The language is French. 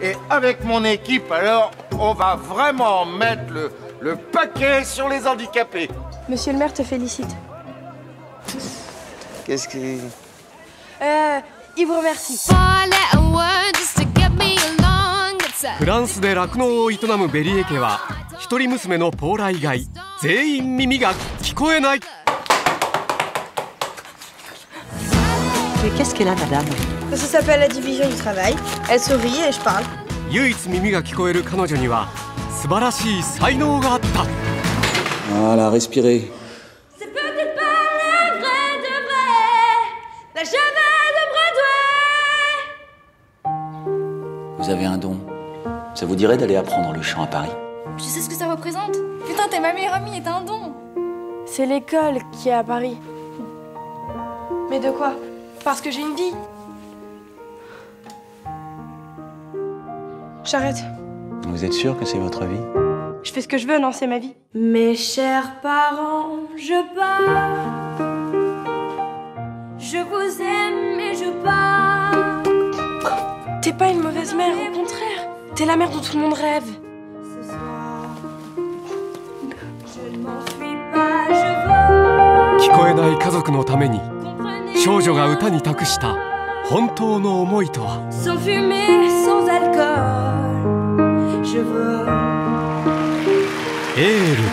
Et avec mon équipe, alors, on va vraiment mettre le, le paquet sur les handicapés. Monsieur le maire te félicite. Qu'est-ce que... Euh, il vous remercie. フランスで酪農を営むベリエ家は一人娘のポーラ以外全員耳が聞こえない Mais qu'est-ce qu'elle a, madame Ça s'appelle la division du travail. Elle sourit et je parle. Voilà, ah, respirez. C'est peut-être pas le vrai de vrai, la cheval de Broadway. Vous avez un don. Ça vous dirait d'aller apprendre le chant à Paris Je sais ce que ça représente? Putain, t'es ma meilleure amie et un don. C'est l'école qui est à Paris. Mais de quoi? Parce que j'ai une vie. J'arrête. Vous êtes sûr que c'est votre vie? Je fais ce que je veux, non, c'est ma vie. Mes chers parents, je pars. Je vous aime et je pars. T'es pas une mauvaise mère, au contraire. T'es la mère dont tout le monde rêve. Ce soir, je ne m'enfuis pas, je veux. 少女が歌に託した本当の思いと「エール」。